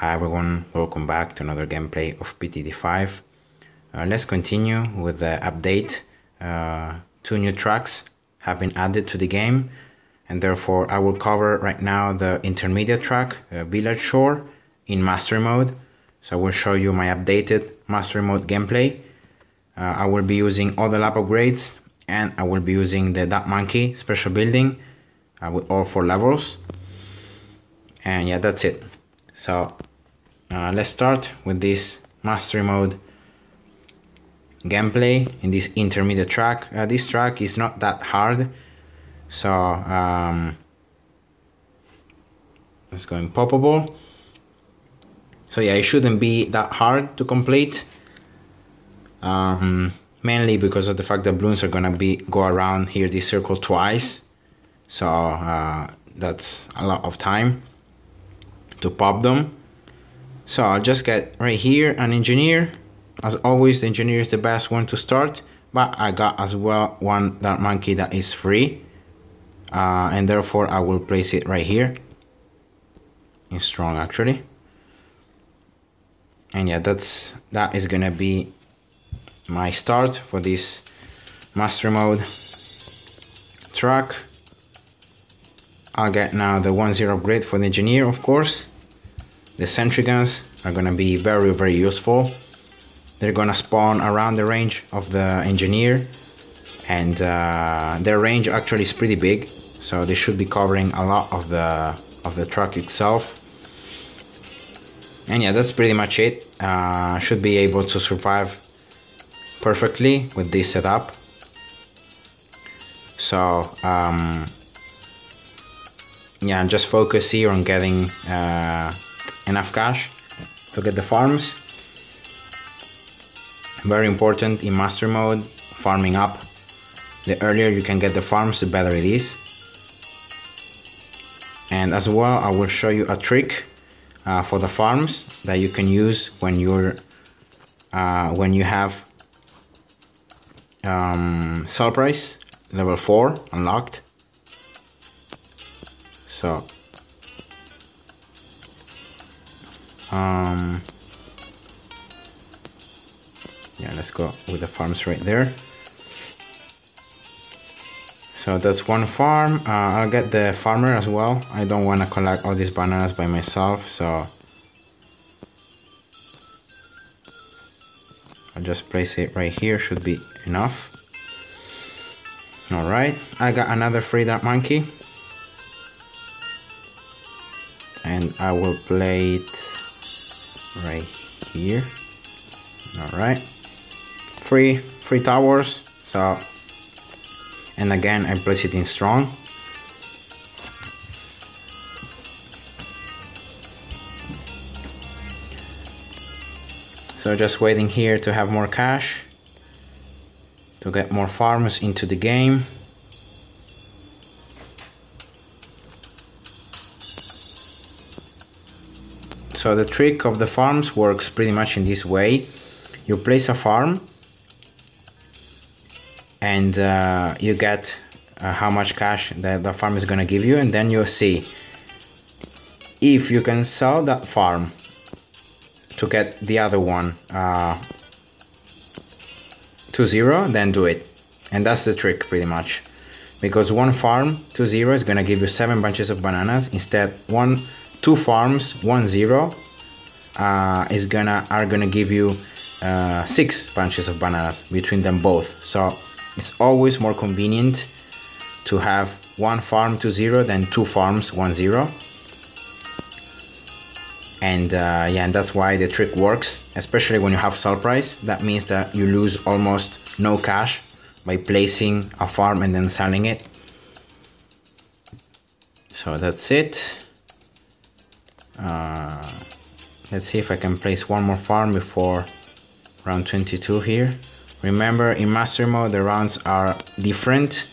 Hi everyone, welcome back to another gameplay of BTD5. Uh, let's continue with the update. Uh, two new tracks have been added to the game and therefore I will cover right now the intermediate track, uh, Village Shore, in Mastery Mode. So I will show you my updated Mastery Mode gameplay. Uh, I will be using all the lab upgrades and I will be using the Dart Monkey special building uh, with all four levels. And yeah, that's it. So uh, let's start with this mastery mode gameplay in this intermediate track. Uh, this track is not that hard, so um, let's go Impoppable. So yeah, it shouldn't be that hard to complete. Um, mainly because of the fact that balloons are gonna be go around here this circle twice, so uh, that's a lot of time to pop them. So I'll just get right here an engineer. As always, the engineer is the best one to start, but I got as well one Dart Monkey that is free. Uh, and therefore I will place it right here in strong actually. And yeah, that's that is gonna be my start for this master mode track. I'll get now the 1-0 upgrade for the engineer of course the sentry guns are gonna be very very useful. They're gonna spawn around the range of the engineer and uh, their range actually is pretty big so they should be covering a lot of the of the truck itself. And yeah that's pretty much it. Uh, should be able to survive perfectly with this setup. So um, yeah just focus here on getting uh, enough cash to get the farms. Very important in master mode, farming up. The earlier you can get the farms, the better it is. And as well, I will show you a trick uh, for the farms that you can use when you're uh, when you have um, sell price level 4 unlocked. So um, yeah let's go with the farms right there. So that's one farm. Uh, I'll get the farmer as well. I don't want to collect all these bananas by myself so I'll just place it right here should be enough. Alright I got another free Dart Monkey. And I will play it right here. All right. Three three towers. So and again I place it in strong. So just waiting here to have more cash to get more farms into the game So the trick of the farms works pretty much in this way. You place a farm and uh, you get uh, how much cash that the farm is going to give you and then you see if you can sell that farm to get the other one uh, to zero then do it and that's the trick pretty much because one farm to zero is going to give you seven bunches of bananas instead one two farms, one zero, uh, is gonna are gonna give you uh, six bunches of bananas between them both. So it's always more convenient to have one farm to zero than two farms one zero. And uh, yeah, and that's why the trick works, especially when you have sell price. That means that you lose almost no cash by placing a farm and then selling it. So that's it. Uh, let's see if I can place one more farm before round 22 here. Remember in master mode the rounds are different.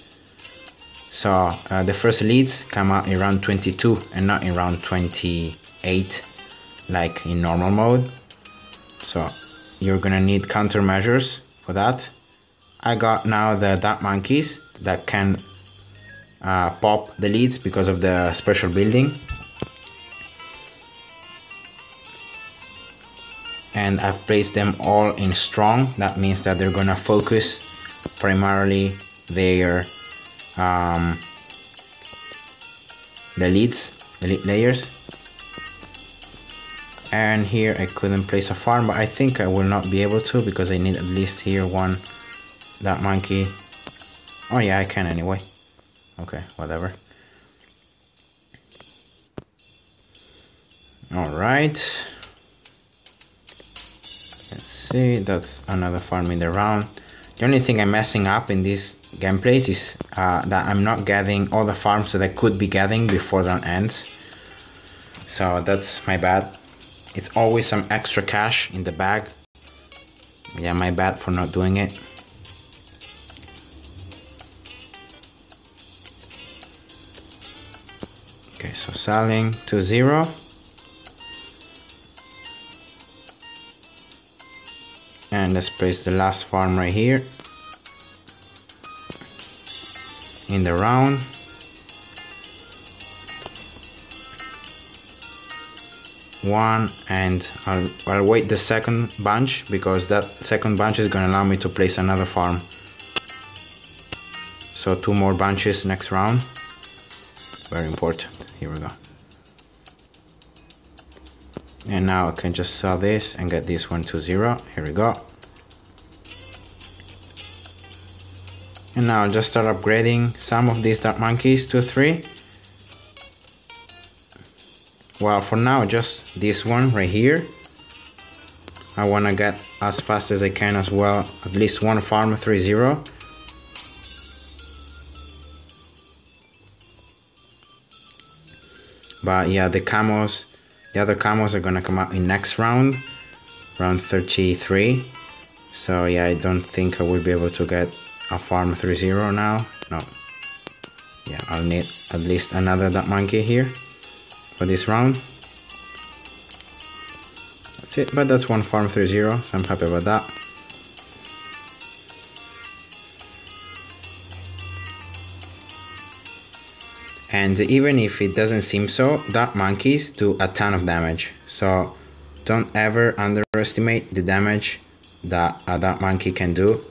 So uh, the first leads come out in round 22 and not in round 28 like in normal mode. So you're gonna need countermeasures for that. I got now the Dart Monkeys that can uh, pop the leads because of the special building and I've placed them all in strong. That means that they're gonna focus primarily their um, the leads the lead layers. And here I couldn't place a farm but I think I will not be able to because I need at least here one Dart Monkey. Oh yeah I can anyway. Okay whatever. All right see that's another farm in the round. The only thing I'm messing up in this gameplays is uh, that I'm not getting all the farms that I could be getting before the round ends. So that's my bad. It's always some extra cash in the bag. Yeah my bad for not doing it. Okay so selling to zero and let's place the last farm right here. In the round. One and I'll, I'll wait the second bunch because that second bunch is gonna allow me to place another farm. So two more bunches next round. Very important. Here we go. And now I can just sell this and get this one to zero. Here we go and now I'll just start upgrading some of these Dart Monkeys to three. Well for now just this one right here. I want to get as fast as I can as well at least one farm 3-0 but yeah the camos the other camos are gonna come out in next round round 33 so yeah I don't think I will be able to get a farm 3-0 now no yeah I'll need at least another Dart Monkey here for this round. That's it, but that's one farm 3-0, so I'm happy about that. And even if it doesn't seem so, Dart Monkeys do a ton of damage. So don't ever underestimate the damage that a Dart Monkey can do.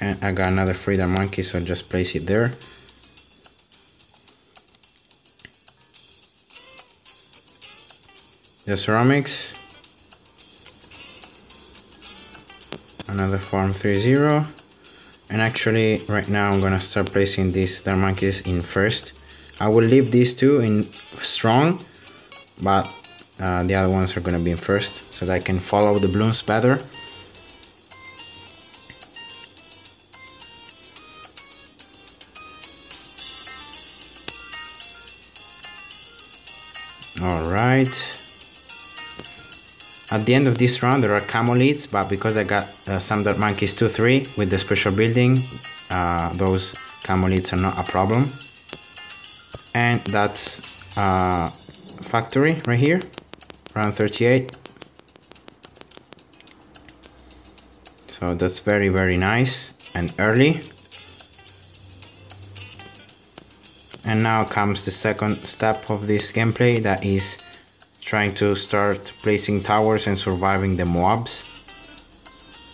And I got another free Dart Monkey, so just place it there. the ceramics. Another form 3-0 and actually right now I'm gonna start placing these monkeys in first. I will leave these two in strong but uh, the other ones are gonna be in first so that I can follow the bloons better right at the end of this round there are camo leads, but because I got uh, some Dart Monkeys 2-3 with the special building, uh, those camo leads are not a problem. And that's uh, factory right here, round 38. So that's very, very nice and early. And now comes the second step of this gameplay that is trying to start placing towers and surviving the mobs.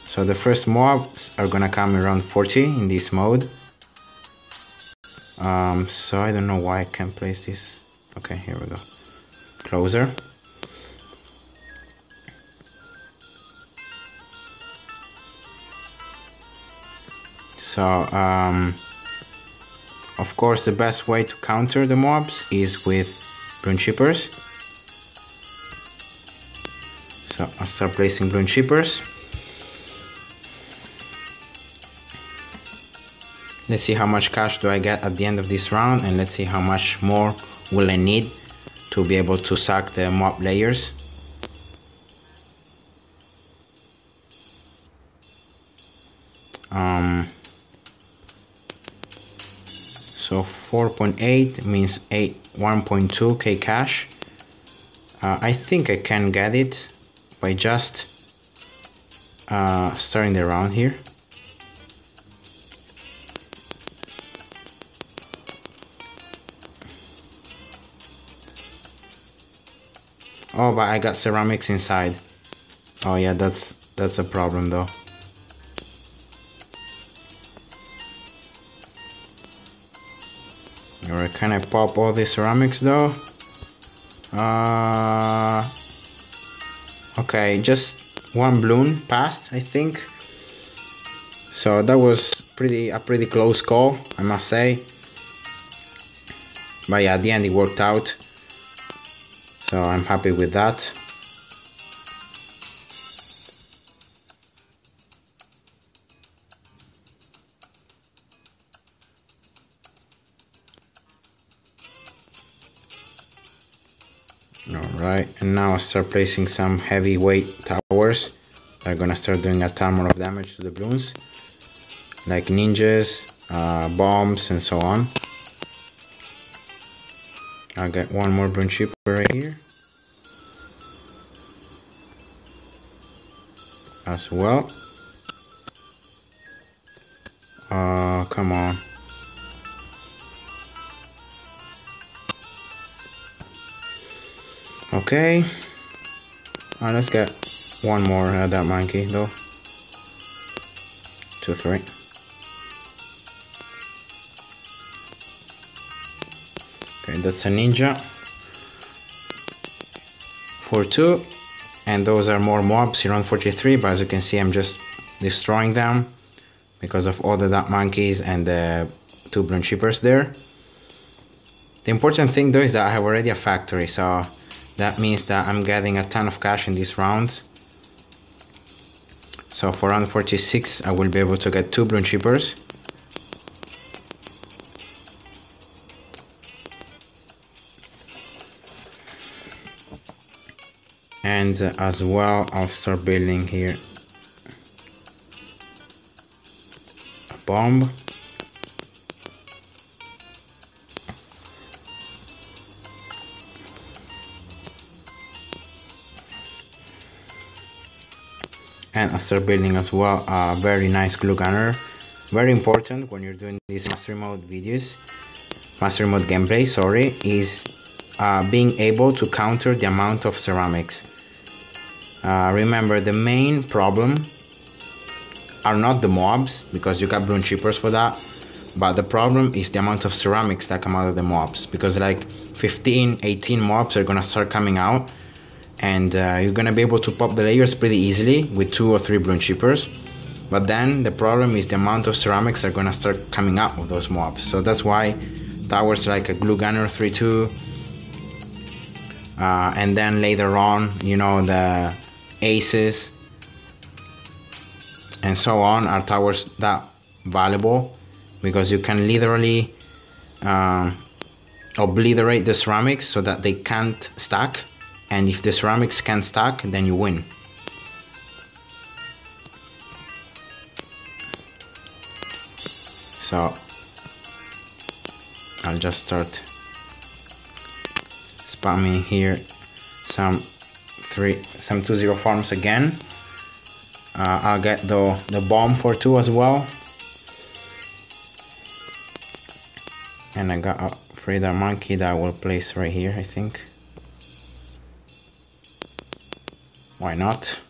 So the first mobs are gonna come around 40 in this mode. Um, so I don't know why I can't place this. Okay, here we go. Closer. So, um, of course, the best way to counter the mobs is with Bloon Chippers. So I'll start placing Bloon Chippers. Let's see how much cash do I get at the end of this round and let's see how much more will I need to be able to suck the MOAB layers. Um, so 4.8 means 8 1.2k cash. Uh, I think I can get it by just uh, starting the round here. Oh, but I got ceramics inside. Oh yeah, that's that's a problem though. Alright, can I pop all the ceramics though? Uh, okay, just one balloon passed, I think. So that was pretty a pretty close call, I must say. But yeah, at the end it worked out. So I'm happy with that. Alright, and now I start placing some heavyweight towers. They're gonna start doing a ton more of damage to the balloons. Like ninjas, uh, bombs, and so on. I'll get one more Bloon Chipper right here. As well. Uh, come on. Okay. Uh, let's get one more uh, Dart Monkey though. Two, three. Okay, that's a ninja. For two. And those are more mobs here on 43, but as you can see, I'm just destroying them because of all the Dart Monkeys and the two Bloon Chippers there. The important thing though is that I have already a factory, so that means that I'm getting a ton of cash in these rounds. So for round 46 I will be able to get two Bloon Chippers. And uh, as well I'll start building here a bomb. And I start building as well a very nice glue gunner. Very important when you're doing these mastery mode videos mastery mode gameplay sorry is uh, being able to counter the amount of ceramics. Uh, remember the main problem are not the mobs because you got Bloon Chippers for that but the problem is the amount of ceramics that come out of the mobs because like 15 18 mobs are gonna start coming out and uh, you're gonna be able to pop the layers pretty easily with two or three Bloon Chippers. But then the problem is the amount of ceramics are gonna start coming out of those mobs. So that's why towers like a glue gunner 3-2 uh, and then later on you know the aces and so on are towers that valuable because you can literally uh, obliterate the ceramics so that they can't stack and if the ceramics can stack then you win. So I'll just start spamming here some three some two zero farms again. Uh, I'll get the the bomb for two as well. And I got a Frida monkey that I will place right here I think why not?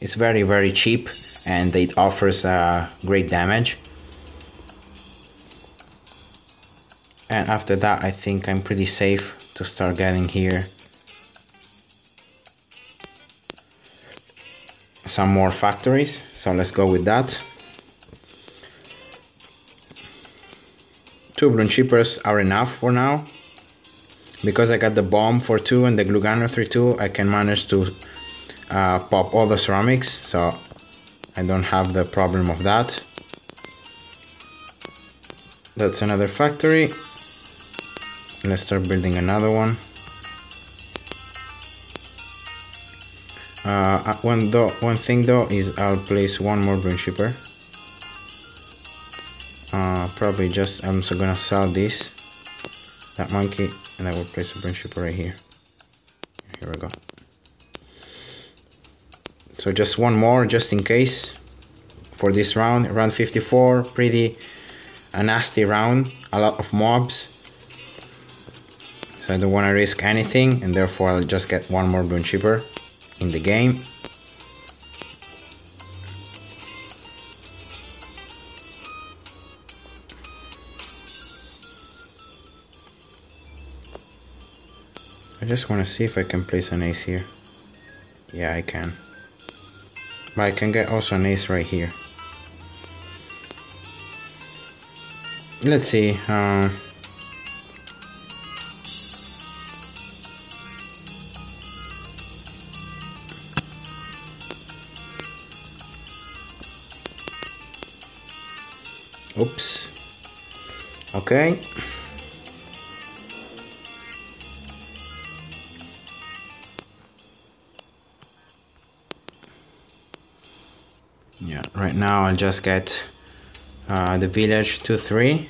It's very very cheap and it offers uh, great damage. And after that I think I'm pretty safe to start getting here. Some more factories so let's go with that. Two Bloon Chippers are enough for now. Because I got the bomb for two and the glue gunner 3-2 I can manage to uh, pop all the ceramics so I don't have the problem of that. That's another factory. Let's start building another one. Uh, uh one though one thing though is I'll place one more Bloon Chipper. Uh, probably just I'm so gonna sell this Dart Monkey and I will place a Bloon Chipper right here. Here we go so just one more just in case for this round. Round 54 pretty a nasty round. A lot of mobs. So I don't want to risk anything and therefore I'll just get one more Bloon Chipper in the game. I just want to see if I can place an ace here. Yeah I can but I can get also an ace right here. Let's see uh, oops. Okay right now I'll just get uh, the village 2-3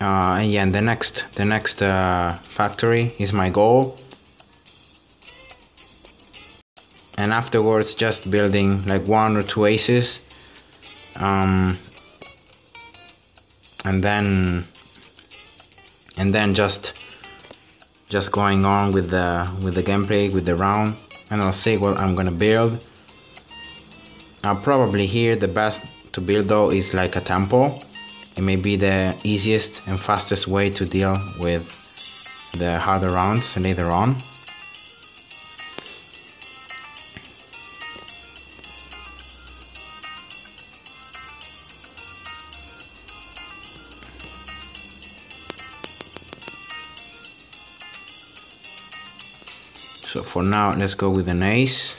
uh, and yeah the next the next uh, factory is my goal. And afterwards just building like one or two aces. Um, and then and then just just going on with the with the gameplay with the round and I'll see what I'm gonna build. Now probably here the best to build though is like a temple. It may be the easiest and fastest way to deal with the harder rounds later on for now, let's go with an ace.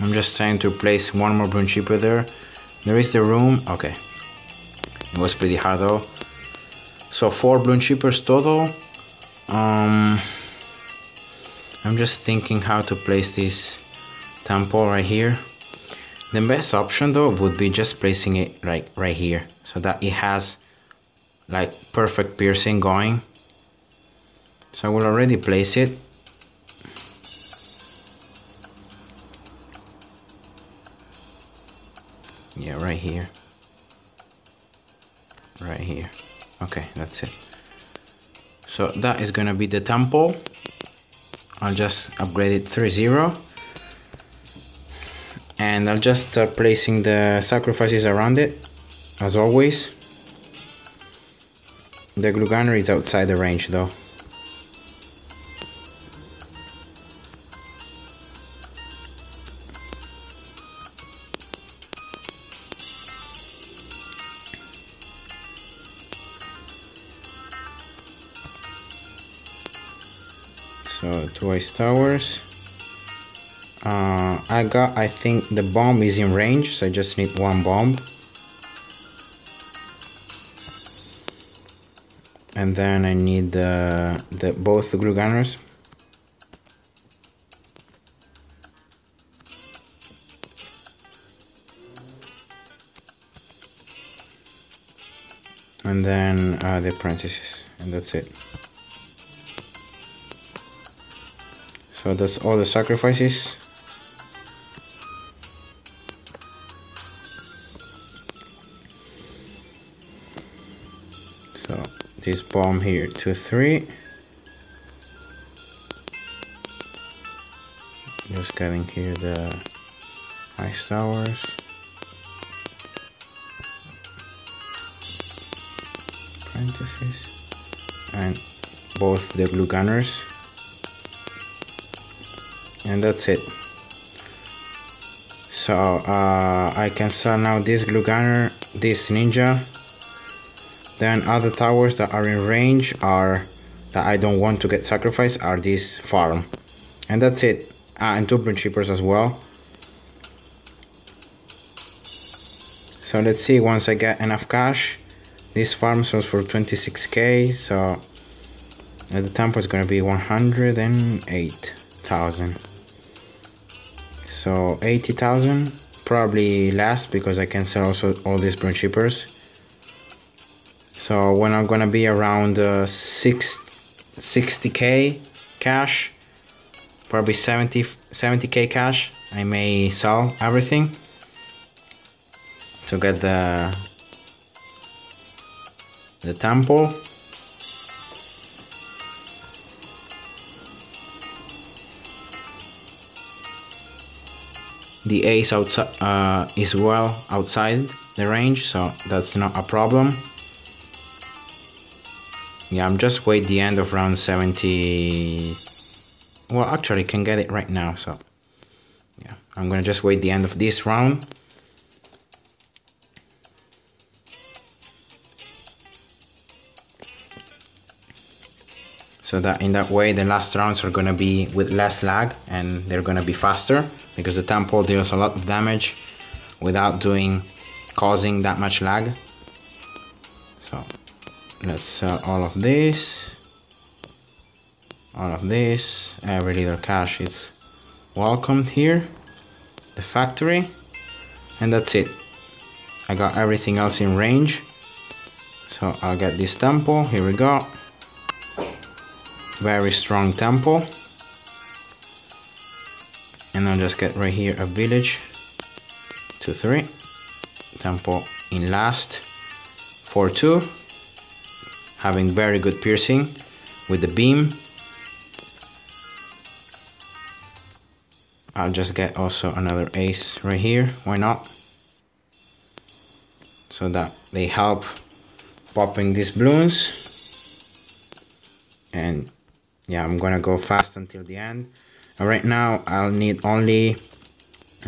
I'm just trying to place one more Bloon Chipper there. There is the room. Okay. It was pretty hard though. So four Bloon Chippers total. Um, I'm just thinking how to place this temple right here. The best option though would be just placing it right right here so that it has like perfect piercing going. So I will already place it here. Right here. Okay that's it. So that is gonna be the temple. I'll just upgrade it 3-0 and I'll just start placing the sacrifices around it as always. The glue gunner is outside the range though ice towers uh, I got I think the bomb is in range so I just need one bomb. And then I need the, the both the glue gunners. And then uh, the apprentices. And that's it so that's all the sacrifices. So this bomb here 2, three. Just getting here the ice towers. Apprentices and both the glue gunners and that's it so uh, I can sell now this glue gunner this ninja then other towers that are in range are that I don't want to get sacrificed are this farm. And that's it. Ah, and two branch reapers as well. So let's see, once I get enough cash, this farm sells for 26k, so the tempo is gonna be 108,000. So 80,000, probably less because I can sell also all these branch reapers. So when I'm gonna be around uh, 6, 60k cash, probably 70, 70k cash, I may sell everything to get the the temple the ace outside uh, is well outside the range so that's not a problem. Yeah I'm just wait the end of round 70 well actually can get it right now so yeah. I'm gonna just wait the end of this round so that in that way the last rounds are gonna be with less lag and they're gonna be faster because the temple deals a lot of damage without doing causing that much lag. So let's sell all of this. All of this. Every little cash is welcomed here the factory and that's it. I got everything else in range. So I'll get this temple. Here we go very strong temple. And I'll just get right here a village. Two three. Temple in last. Four two. Having very good piercing with the beam. I'll just get also another ace right here. Why not? So that they help popping these balloons. And yeah I'm gonna go fast until the end. And right now I'll need only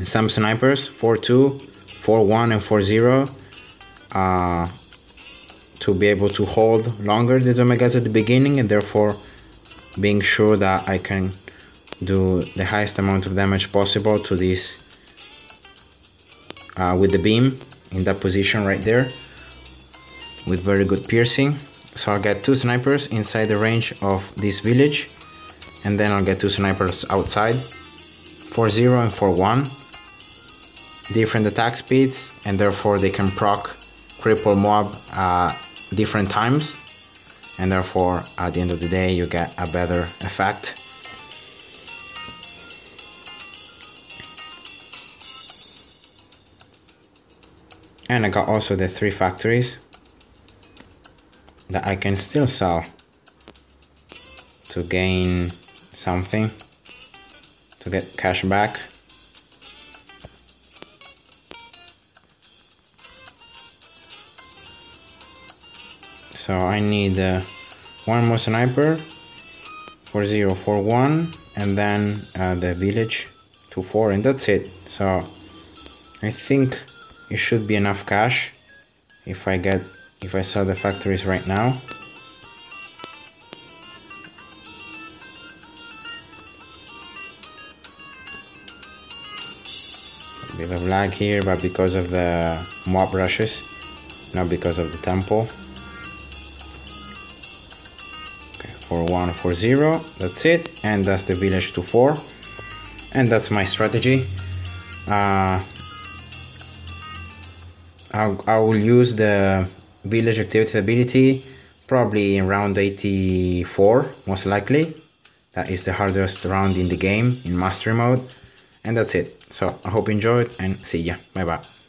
some snipers 4-2 4-1 and 4-0 uh, to be able to hold longer the Omegas at the beginning and therefore being sure that I can do the highest amount of damage possible to this uh, with the beam in that position right there with very good piercing so I'll get two snipers inside the range of this village and then I'll get two snipers outside. 4-0 and 4-1 different attack speeds and therefore they can proc Cripple MOAB uh, different times. And therefore at the end of the day you get a better effect. And I got also the three factories that I can still sell to gain something to get cash back. So I need uh, one more sniper for 0 for 1 and then uh, the village to 4 and that's it. So I think it should be enough cash if I get if I sell the factories right now. A bit of lag here, but because of the mob rushes, not because of the temple. Okay, for one, that's it, and that's the village to four, and that's my strategy. Uh, I will use the village activity ability probably in round 84 most likely. That is the hardest round in the game in mastery mode. And that's it. So i hope you enjoyed and see ya. Bye bye